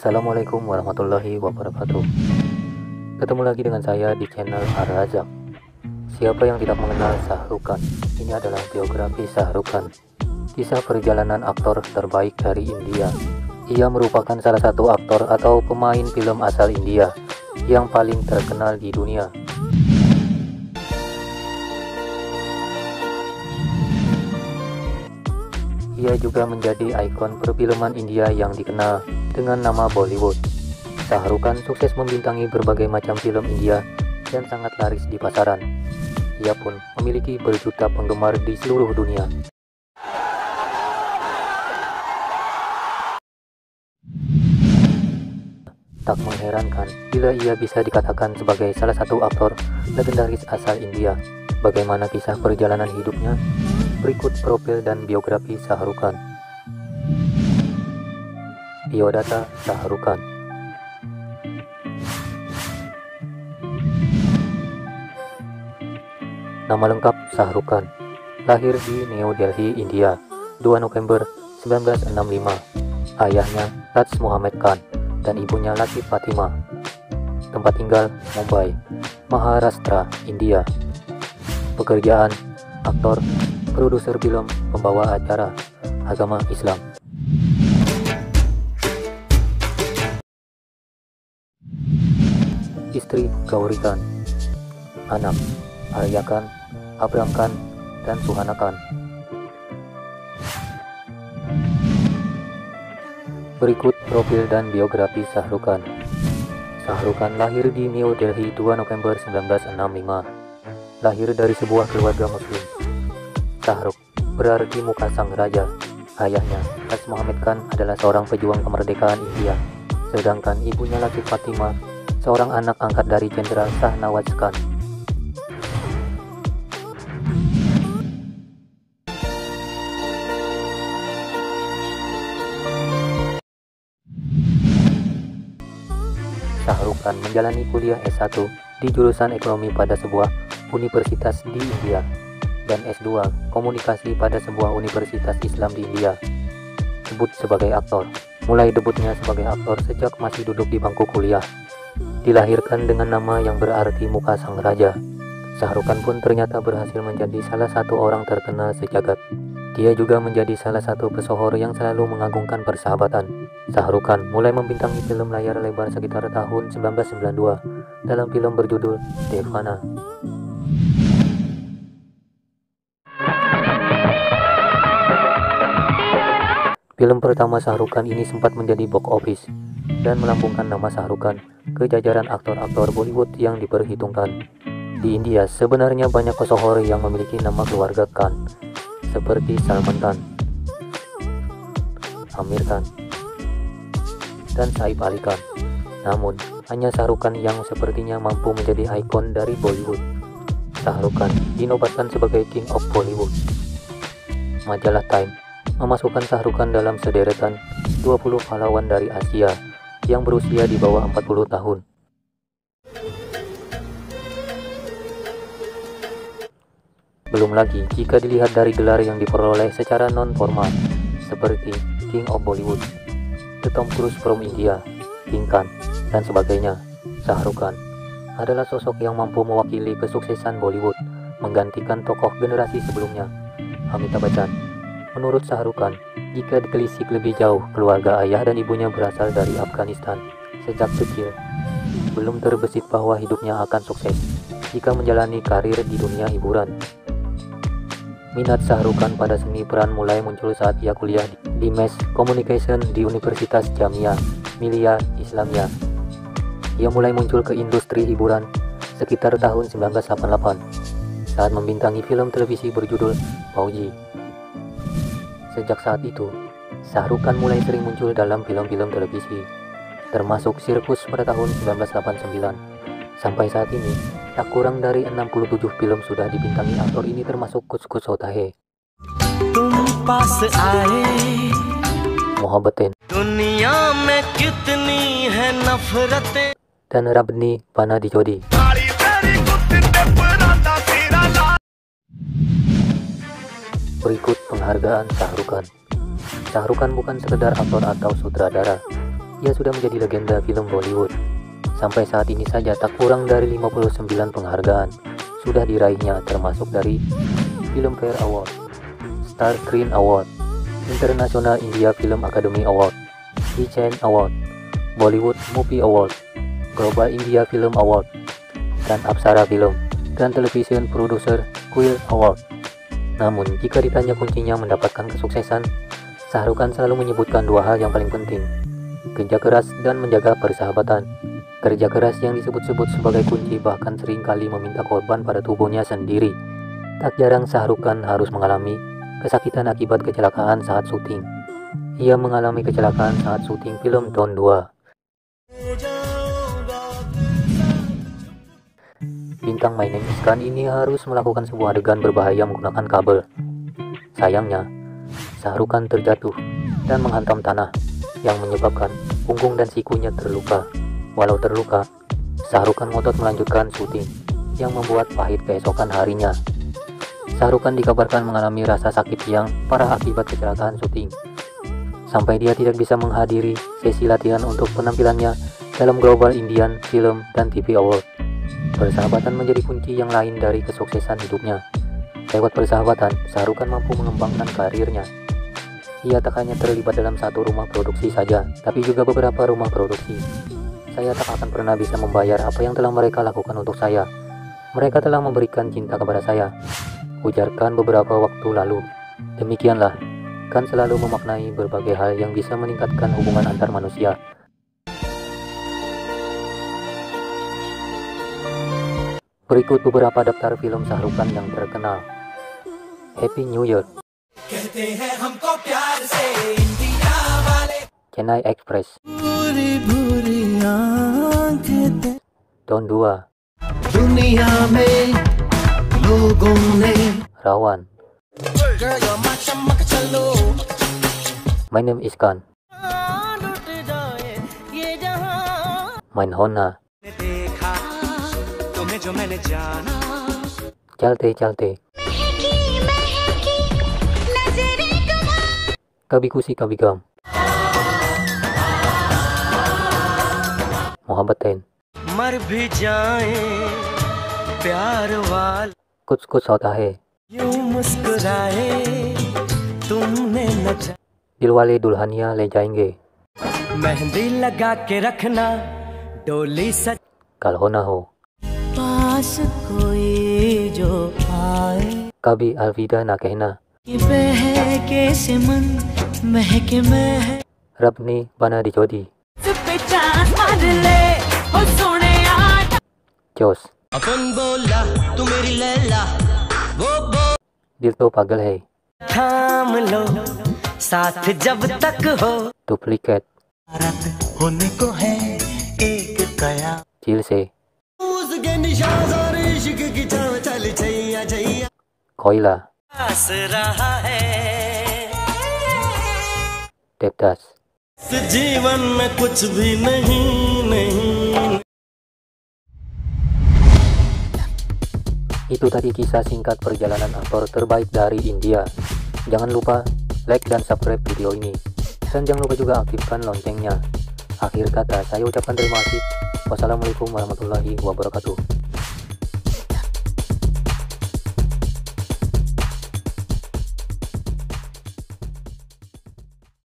Assalamualaikum warahmatullahi wabarakatuh. Ketemu lagi dengan saya di channel Ar-Razak Siapa yang tidak mengenal Sahrukan? Ini adalah biografi Sahrukan Kisah perjalanan aktor terbaik dari India. Ia merupakan salah satu aktor atau pemain film asal India Yang paling terkenal di dunia. Ia juga menjadi ikon perfilman India yang dikenal dengan nama Bollywood. Khan sukses membintangi berbagai macam film India dan sangat laris di pasaran. Ia pun memiliki berjuta penggemar di seluruh dunia. Tak mengherankan bila ia bisa dikatakan sebagai salah satu aktor legendaris asal India. Bagaimana kisah perjalanan hidupnya? Berikut profil dan biografi Sahrukan. Biodata Sahrukan Nama lengkap Sahrukan Lahir di New Delhi, India 2 November 1965 Ayahnya Raj Muhammad Khan dan ibunya Latif Fatima Tempat tinggal Mumbai Maharashtra, India. Pekerjaan Aktor produser film, pembawa acara, agama Islam. Istri Gauri Khan, anak Arya Khan, Abram Khan, dan Suhana Khan. Berikut profil dan biografi. Shahrukh Khan lahir di New Delhi 2 November 1965. Lahir dari sebuah keluarga muslim. Sahruk berarti muka sang raja. Ayahnya, Ras Muhammad Khan adalah seorang pejuang kemerdekaan India, sedangkan ibunya Latif Fatima, seorang anak angkat dari Jenderal Shahnawaz Khan. Shahrukh Khan menjalani kuliah S1 di jurusan ekonomi pada sebuah universitas di India dan S2 Komunikasi pada sebuah universitas Islam di India. Debut sebagai aktor. Mulai debutnya sebagai aktor sejak masih duduk di bangku kuliah. Dilahirkan dengan nama yang berarti muka sang raja. Sahrukan pun ternyata berhasil menjadi salah satu orang terkenal sejagat. Dia juga menjadi salah satu pesohor yang selalu mengagungkan persahabatan. Sahrukan mulai membintangi film layar lebar sekitar tahun 1992 dalam film berjudul Devana. Film pertama Sahrukan ini sempat menjadi box office dan melambungkan nama Sahrukan ke jajaran aktor-aktor Bollywood yang diperhitungkan. Di India sebenarnya banyak pesohor yang memiliki nama keluarga Khan seperti Salman Khan, Amir Khan, dan Saif Ali Khan. Namun, hanya Sahrukan yang sepertinya mampu menjadi ikon dari Bollywood. Sahrukan dinobatkan sebagai King of Bollywood. Majalah Time memasukkan Sahrukan dalam sederetan 20 pahlawan dari Asia yang berusia di bawah 40 tahun. Belum lagi jika dilihat dari gelar yang diperoleh secara non-formal, seperti King of Bollywood, The Tom Cruise from India, King Khan, dan sebagainya. Sahrukan adalah sosok yang mampu mewakili kesuksesan Bollywood, menggantikan tokoh generasi sebelumnya, Amitabh Bachchan, Menurut Sahrukan, jika ditelisik lebih jauh, keluarga ayah dan ibunya berasal dari Afghanistan. Sejak kecil, belum terbesit bahwa hidupnya akan sukses jika menjalani karir di dunia hiburan. Minat Sahrukan pada seni peran mulai muncul saat ia kuliah di Mass Communication di Universitas Jamia Milia Islamia. Ia mulai muncul ke industri hiburan sekitar tahun 1988 saat membintangi film televisi berjudul Pauji Sejak saat itu, Sahrukan mulai sering muncul dalam film-film televisi, termasuk Sirkus pada tahun 1989. Sampai saat ini, tak kurang dari 67 film sudah dibintangi aktor ini termasuk Kuch Kuch Hota Hai. Mohabbatin dan Rabni Bana Dijodi. Berikut penghargaan Sahrukan. Sahrukan bukan sekedar aktor atau sutradara. Ia sudah menjadi legenda film Bollywood. Sampai saat ini saja tak kurang dari 59 penghargaan sudah diraihnya termasuk dari Filmfare Award, Star Screen Award, International India Film Academy Award, Chain Award, Bollywood Movie Award, Global India Film Award, dan Apsara Film dan Television Producer Quill Award. Namun, jika ditanya kuncinya mendapatkan kesuksesan, Sahrukan selalu menyebutkan dua hal yang paling penting, kerja keras dan menjaga persahabatan. Kerja keras yang disebut-sebut sebagai kunci bahkan sering kali meminta korban pada tubuhnya sendiri. Tak jarang Sahrukan harus mengalami kesakitan akibat kecelakaan saat syuting. Ia mengalami kecelakaan saat syuting film Don 2. Bintang My Name Is Khan ini harus melakukan sebuah adegan berbahaya menggunakan kabel. Sayangnya, Sahrukan terjatuh dan menghantam tanah yang menyebabkan punggung dan sikunya terluka. Walau terluka, Sahrukan ngotot melanjutkan syuting yang membuat pahit keesokan harinya. Sahrukan dikabarkan mengalami rasa sakit yang parah akibat kecelakaan syuting. Sampai dia tidak bisa menghadiri sesi latihan untuk penampilannya dalam Global Indian Film dan TV Award. Persahabatan menjadi kunci yang lain dari kesuksesan hidupnya. Lewat persahabatan, Sahrukan mampu mengembangkan karirnya ia tak hanya terlibat dalam satu rumah produksi saja, tapi juga beberapa rumah produksi. Saya tak akan pernah bisa membayar apa yang telah mereka lakukan untuk saya. Mereka telah memberikan cinta kepada saya. Ujarkan beberapa waktu lalu. Demikianlah, kan selalu memaknai berbagai hal yang bisa meningkatkan hubungan antar manusia. Berikut beberapa daftar film Sahrukan yang terkenal. Happy New Year. Chennai Express. Don 2 Rawan. My name is Khan. Main Hona Chalte Chalte कभी खुशी कभी गम। मोहब्बतें मर भी जाए प्यार वाल। कुछ कुछ होता है। यूँ मुस्कुराए तुमने नचा दिल वाले दुल्हनिया ले जाएँगे। मेहंदी लगा के रखना डोली सच कल हो ना हो। पास कोई जो आए। कभी अलविदा ना कहना। बहके से मन महके। मैं रब ने बना दी। जोड़ी जोश। अपन बोला तू मेरी लैला वो बो दिल तो पागल है। थाम लो साथ जब तक हो। डुप्लीकेट होने को है एक कया। चिल से। कोयला रहा है देवदास जीवन में कुछ भी नहीं नहीं Itu tadi kisah singkat perjalanan aktor terbaik dari India. Jangan lupa like dan subscribe video ini. Dan jangan lupa juga aktifkan loncengnya. Akhir kata, saya ucapkan terima kasih. Wassalamualaikum warahmatullahi wabarakatuh.